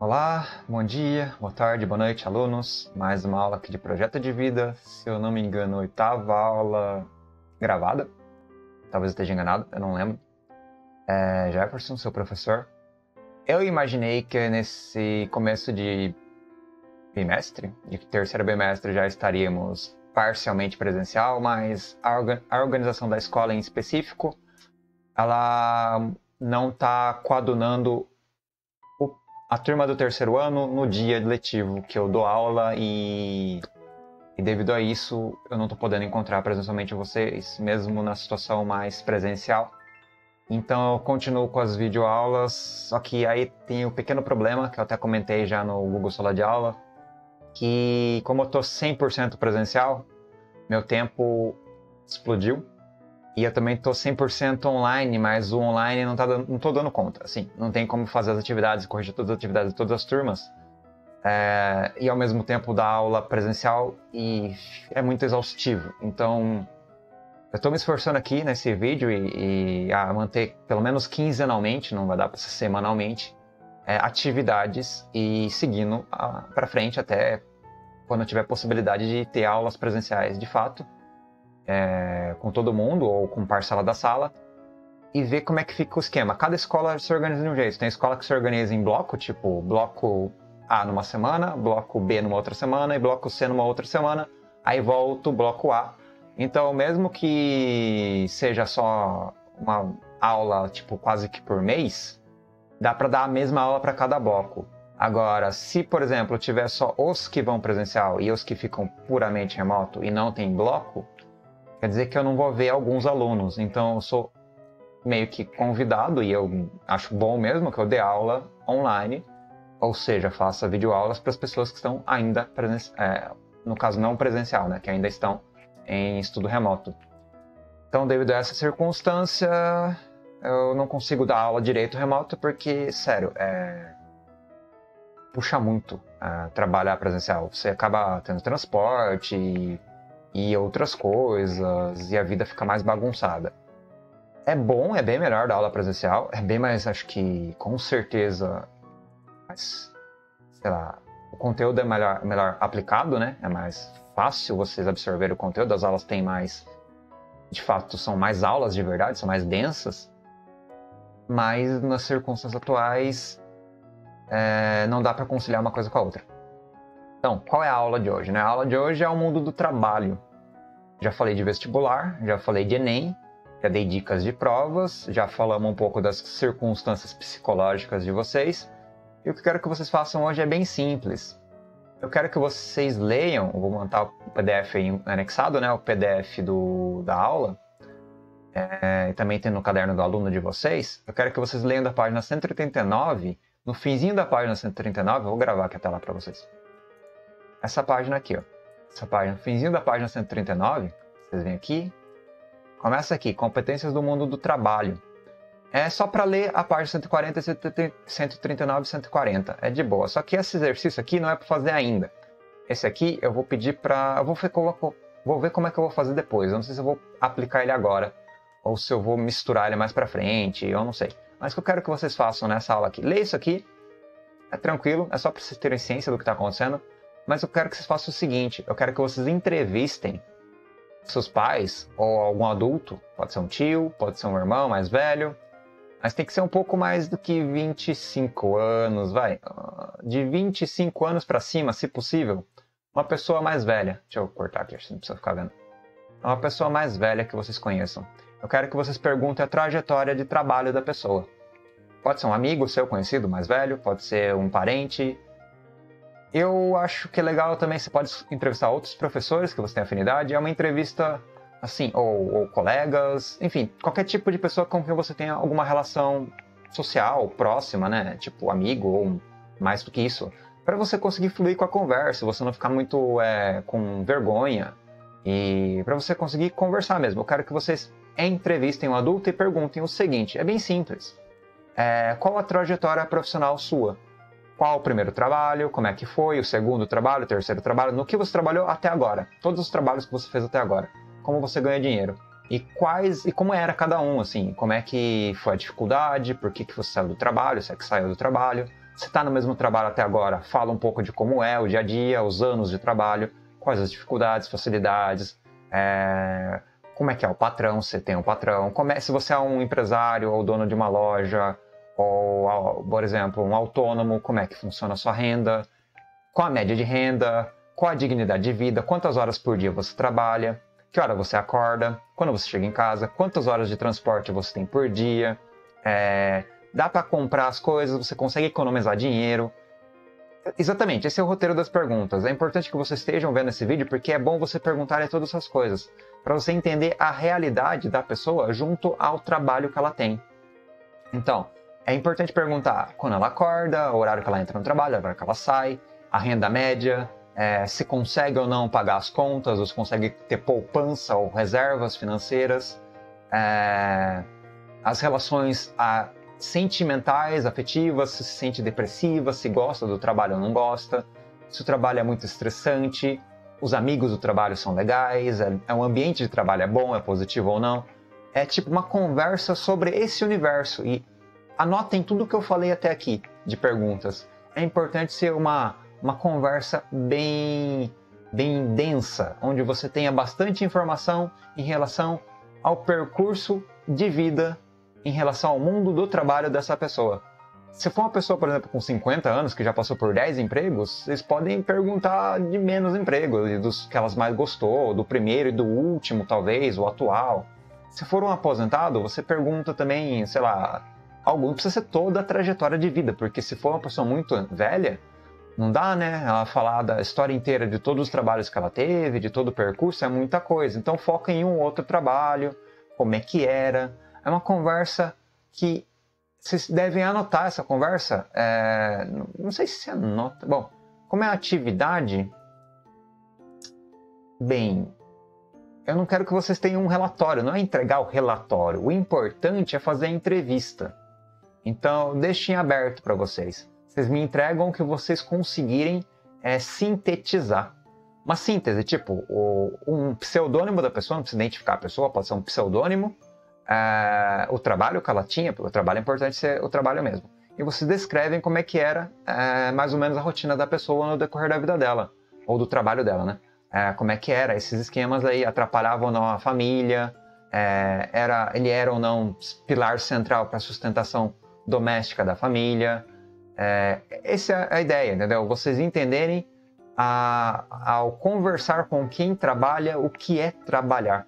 Olá, bom dia, boa tarde, boa noite, alunos. Mais uma aula aqui de projeto de vida. Se eu não me engano, oitava aula gravada. Talvez eu esteja enganado, eu não lembro. É Jefferson, seu professor. Eu imaginei que nesse começo de bimestre, de terceiro bimestre, já estaríamos parcialmente presencial, mas a, orga a organização da escola em específico, ela não está coadunando a turma do terceiro ano no dia letivo que eu dou aula e, e devido a isso eu não estou podendo encontrar presencialmente vocês, mesmo na situação mais presencial. Então eu continuo com as videoaulas, só que aí tem o um pequeno problema que eu até comentei já no Google Sala de Aula, que como eu estou 100% presencial, meu tempo explodiu e eu também estou 100% online, mas o online não, tá dando, não tô dando conta. Assim, não tem como fazer as atividades, corrigir todas as atividades de todas as turmas. É, e ao mesmo tempo dar aula presencial e é muito exaustivo. Então, eu estou me esforçando aqui nesse vídeo e, e, a manter pelo menos quinzenalmente, não vai dar para ser semanalmente, é, atividades e seguindo para frente até quando eu tiver possibilidade de ter aulas presenciais de fato é, com todo mundo ou com parcela da sala e ver como é que fica o esquema. Cada escola se organiza de um jeito. Tem escola que se organiza em bloco, tipo bloco A numa semana, bloco B numa outra semana e bloco C numa outra semana. Aí volta o bloco A. Então, mesmo que seja só uma aula tipo quase que por mês, dá para dar a mesma aula para cada bloco. Agora, se por exemplo tiver só os que vão presencial e os que ficam puramente remoto e não tem bloco, quer dizer que eu não vou ver alguns alunos. Então eu sou meio que convidado, e eu acho bom mesmo que eu dê aula online, ou seja, faça videoaulas para as pessoas que estão ainda, é, no caso não presencial, né, que ainda estão em estudo remoto. Então, devido a essa circunstância, eu não consigo dar aula direito remoto porque, sério, é... puxa muito uh, trabalhar presencial. Você acaba tendo transporte, e outras coisas, e a vida fica mais bagunçada. É bom, é bem melhor da aula presencial, é bem mais, acho que com certeza, sei lá, o conteúdo é melhor, melhor aplicado, né? É mais fácil vocês absorverem o conteúdo, as aulas têm mais, de fato, são mais aulas de verdade, são mais densas, mas nas circunstâncias atuais é, não dá para conciliar uma coisa com a outra. Então, qual é a aula de hoje? Né? A aula de hoje é o mundo do trabalho. Já falei de vestibular, já falei de Enem, já dei dicas de provas, já falamos um pouco das circunstâncias psicológicas de vocês. E o que eu quero que vocês façam hoje é bem simples. Eu quero que vocês leiam, vou montar o PDF anexado, né, o PDF do, da aula, é, e também tem no caderno do aluno de vocês. Eu quero que vocês leiam da página 139, no finzinho da página 139, eu vou gravar aqui a tela para vocês essa página aqui, ó. Essa página, finzinho da página 139, vocês vêm aqui, começa aqui, competências do mundo do trabalho. É só para ler a página 140, 139 e 140, é de boa. Só que esse exercício aqui não é para fazer ainda. Esse aqui eu vou pedir para, eu vou ver, vou ver como é que eu vou fazer depois. Eu não sei se eu vou aplicar ele agora ou se eu vou misturar ele mais para frente, eu não sei. Mas o que eu quero que vocês façam nessa aula aqui, lê isso aqui, é tranquilo, é só para vocês terem ciência do que está acontecendo. Mas eu quero que vocês façam o seguinte: eu quero que vocês entrevistem seus pais ou algum adulto, pode ser um tio, pode ser um irmão mais velho, mas tem que ser um pouco mais do que 25 anos, vai, de 25 anos para cima, se possível, uma pessoa mais velha. Deixa eu cortar aqui, não precisa ficar vendo. Uma pessoa mais velha que vocês conheçam. Eu quero que vocês perguntem a trajetória de trabalho da pessoa. Pode ser um amigo seu conhecido mais velho, pode ser um parente, eu acho que é legal também, você pode entrevistar outros professores que você tem afinidade. É uma entrevista, assim, ou, ou colegas, enfim, qualquer tipo de pessoa com quem você tenha alguma relação social, próxima, né? Tipo, amigo ou mais do que isso. Para você conseguir fluir com a conversa, você não ficar muito é, com vergonha. E para você conseguir conversar mesmo. Eu quero que vocês entrevistem um adulto e perguntem o seguinte: é bem simples. É, qual a trajetória profissional sua? Qual o primeiro trabalho, como é que foi, o segundo trabalho, o terceiro trabalho, no que você trabalhou até agora, todos os trabalhos que você fez até agora, como você ganha dinheiro. E quais e como era cada um, assim, como é que foi a dificuldade, por que, que você saiu do trabalho, se é que saiu do trabalho, Se está no mesmo trabalho até agora, fala um pouco de como é o dia a dia, os anos de trabalho, quais as dificuldades, facilidades, é, como é que é o patrão, se tem um patrão, é, se você é um empresário ou dono de uma loja, ou, por exemplo, um autônomo, como é que funciona a sua renda, qual a média de renda, qual a dignidade de vida, quantas horas por dia você trabalha, que hora você acorda, quando você chega em casa, quantas horas de transporte você tem por dia, é, dá para comprar as coisas, você consegue economizar dinheiro. Exatamente, esse é o roteiro das perguntas. É importante que vocês estejam vendo esse vídeo porque é bom você perguntar todas essas coisas, para você entender a realidade da pessoa junto ao trabalho que ela tem. Então, é importante perguntar quando ela acorda, o horário que ela entra no trabalho, o horário que ela sai, a renda média, é, se consegue ou não pagar as contas, ou se consegue ter poupança ou reservas financeiras, é, as relações a, sentimentais, afetivas, se se sente depressiva, se gosta do trabalho ou não gosta, se o trabalho é muito estressante, os amigos do trabalho são legais, é, é um ambiente de trabalho é bom, é positivo ou não. É tipo uma conversa sobre esse universo e anotem tudo que eu falei até aqui de perguntas. É importante ser uma, uma conversa bem, bem densa, onde você tenha bastante informação em relação ao percurso de vida em relação ao mundo do trabalho dessa pessoa. Se for uma pessoa, por exemplo, com 50 anos, que já passou por 10 empregos, vocês podem perguntar de menos empregos, dos que elas mais gostou, do primeiro e do último, talvez, o atual. Se for um aposentado, você pergunta também, sei lá, algo, não precisa ser toda a trajetória de vida, porque se for uma pessoa muito velha, não dá, né? Ela falar da história inteira de todos os trabalhos que ela teve, de todo o percurso, é muita coisa. Então foca em um outro trabalho, como é que era, é uma conversa que vocês devem anotar essa conversa. É, não sei se você anota. Bom, como é atividade, bem, eu não quero que vocês tenham um relatório, não é entregar o relatório. O importante é fazer a entrevista. Então, deixem aberto para vocês. Vocês me entregam o que vocês conseguirem é, sintetizar. Uma síntese, tipo, o, um pseudônimo da pessoa, não precisa identificar a pessoa, pode ser um pseudônimo, uh, o trabalho que ela tinha, porque o trabalho é importante ser o trabalho mesmo. E vocês descrevem como é que era uh, mais ou menos a rotina da pessoa no decorrer da vida dela, ou do trabalho dela, né? Uh, como é que era, esses esquemas aí atrapalhavam ou não a família, era, ele era ou não pilar central para a sustentação doméstica da família. essa é a ideia, entendeu? Vocês entenderem a, ao conversar com quem trabalha o que é trabalhar.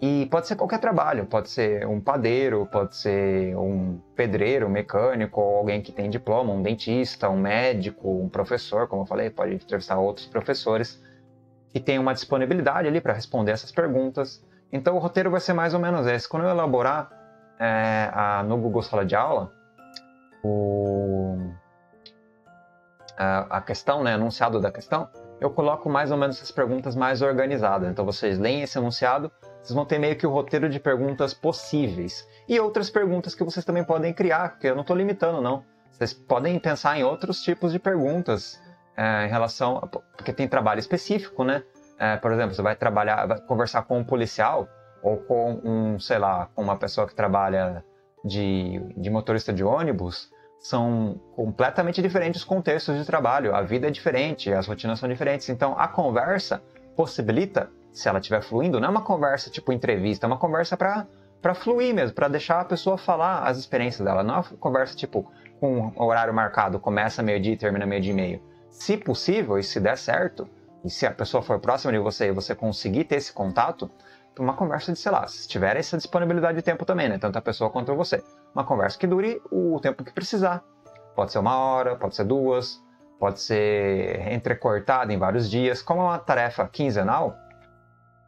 E pode ser qualquer trabalho, pode ser um padeiro, pode ser um pedreiro, um mecânico, alguém que tem diploma, um dentista, um médico, um professor, como eu falei, pode entrevistar outros professores que têm uma disponibilidade ali para responder essas perguntas. Então o roteiro vai ser mais ou menos esse. Quando eu elaborar é, a, no Google Sala de Aula, o, a, a questão, né, enunciado da questão, eu coloco mais ou menos essas perguntas mais organizadas. Então vocês leem esse enunciado vocês vão ter meio que o roteiro de perguntas possíveis. E outras perguntas que vocês também podem criar, porque eu não estou limitando, não. Vocês podem pensar em outros tipos de perguntas é, em relação. A, porque tem trabalho específico, né? É, por exemplo, você vai trabalhar, vai conversar com um policial ou com um, sei lá, com uma pessoa que trabalha de, de motorista de ônibus. São completamente diferentes contextos de trabalho. A vida é diferente, as rotinas são diferentes. Então, a conversa possibilita se ela estiver fluindo, não é uma conversa tipo entrevista, é uma conversa para para fluir mesmo, para deixar a pessoa falar as experiências dela. Não é uma conversa tipo com um horário marcado, começa meio-dia e termina meio-dia e meio. Se possível e se der certo, e se a pessoa for próxima de você e você conseguir ter esse contato, uma conversa de, sei lá, se tiver essa disponibilidade de tempo também, né? Tanto a pessoa quanto você. Uma conversa que dure o tempo que precisar. Pode ser uma hora, pode ser duas, pode ser entrecortada em vários dias. Como é uma tarefa quinzenal,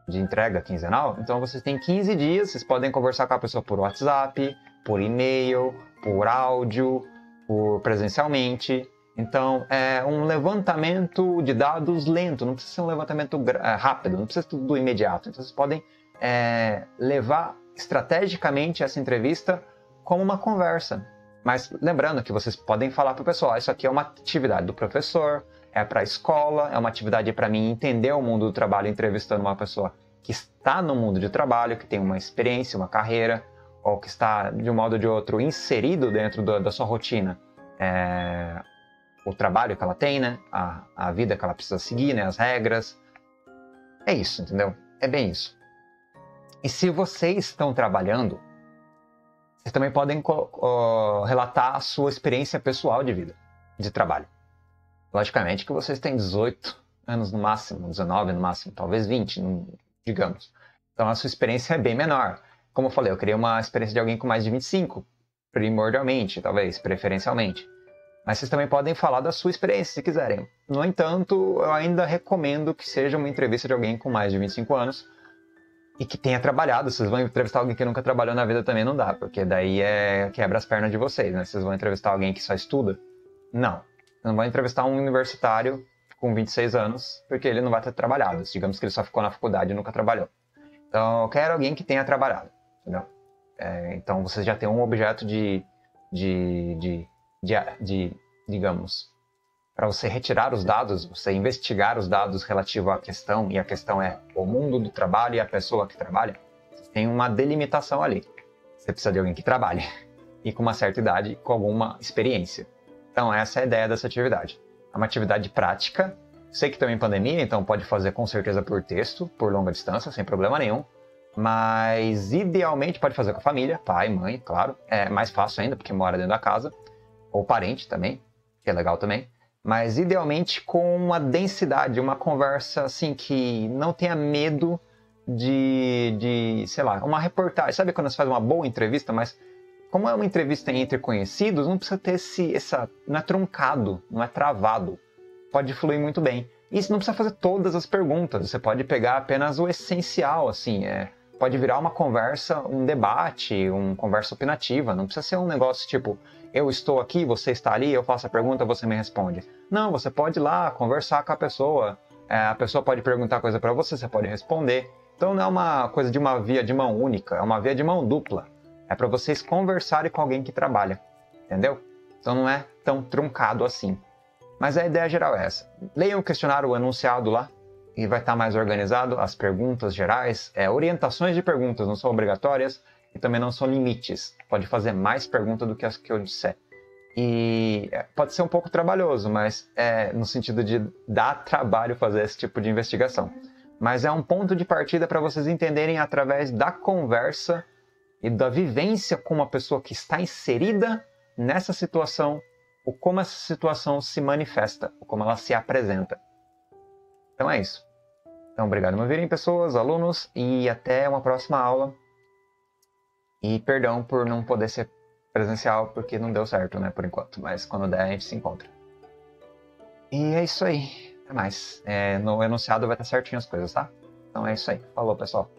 de entrega quinzenal, então vocês têm 15 dias, vocês podem conversar com a pessoa por WhatsApp, por e-mail, por áudio, por presencialmente. Então, é um levantamento de dados lento, não precisa ser um levantamento é, rápido, não precisa ser tudo imediato. Então, vocês podem é, levar estrategicamente essa entrevista como uma conversa. Mas lembrando que vocês podem falar para o pessoal: isso aqui é uma atividade do professor, é para a escola, é uma atividade para mim entender o mundo do trabalho entrevistando uma pessoa que está no mundo de trabalho, que tem uma experiência, uma carreira, ou que está de um modo ou de outro inserido dentro do, da sua rotina é, o trabalho que ela tem, né? A, a vida que ela precisa seguir, né? As regras. É isso, entendeu? É bem isso. E se vocês estão trabalhando, vocês também podem uh, relatar a sua experiência pessoal de vida, de trabalho. Logicamente que vocês têm 18 anos no máximo, 19 no máximo, talvez 20, digamos. Então a sua experiência é bem menor. Como eu falei, eu queria uma experiência de alguém com mais de 25, primordialmente, talvez, preferencialmente. Mas vocês também podem falar da sua experiência, se quiserem. No entanto, eu ainda recomendo que seja uma entrevista de alguém com mais de 25 anos e que tenha trabalhado. Vocês vão entrevistar alguém que nunca trabalhou na vida também não dá, porque daí é quebra as pernas de vocês, né? Vocês vão entrevistar alguém que só estuda? Não. Não vai entrevistar um universitário com 26 anos, porque ele não vai ter trabalhado. Digamos que ele só ficou na faculdade e nunca trabalhou. Então, eu quero alguém que tenha trabalhado, entendeu? É, então você já tem um objeto de, de, de, de, de digamos, para você retirar os dados, você investigar os dados relativos à questão, e a questão é o mundo do trabalho e a pessoa que trabalha, tem uma delimitação ali. Você precisa de alguém que trabalhe e com uma certa idade, com alguma experiência. Então, essa é a ideia dessa atividade. É uma atividade prática. Sei que também pandemia, então pode fazer com certeza por texto, por longa distância, sem problema nenhum. Mas idealmente pode fazer com a família, pai, mãe, claro. É mais fácil ainda, porque mora dentro da casa. Ou parente também, que é legal também. Mas idealmente com uma densidade, uma conversa assim que não tenha medo de, de, sei lá, uma reportagem. Sabe quando você faz uma boa entrevista, mas como é uma entrevista entre conhecidos, não precisa ter esse, essa, não é truncado, não é travado. Pode fluir muito bem. E você não precisa fazer todas as perguntas, você pode pegar apenas o essencial, assim, é, pode virar uma conversa, um debate, uma conversa opinativa. Não precisa ser um negócio tipo, eu estou aqui, você está ali, eu faço a pergunta, você me responde. Não, você pode ir lá conversar com a pessoa. É, a pessoa pode perguntar coisa para você, você pode responder. Então não é uma coisa de uma via de mão única, é uma via de mão dupla. É para vocês conversarem com alguém que trabalha, entendeu? Então não é tão truncado assim. Mas a ideia geral é essa. Leiam o questionário o enunciado lá, e vai estar mais organizado. As perguntas gerais, é, orientações de perguntas não são obrigatórias e também não são limites. Pode fazer mais perguntas do que as que eu disser. E é, pode ser um pouco trabalhoso, mas é no sentido de dar trabalho fazer esse tipo de investigação. Mas é um ponto de partida para vocês entenderem através da conversa e da vivência com uma pessoa que está inserida nessa situação, o como essa situação se manifesta, o como ela se apresenta. Então é isso. Então, obrigado por virem, pessoas, alunos, e até uma próxima aula. E perdão por não poder ser presencial, porque não deu certo, né, por enquanto. Mas quando der, a gente se encontra. E é isso aí. Até mais. É, no enunciado vai estar certinho as coisas, tá? Então é isso aí. Falou, pessoal.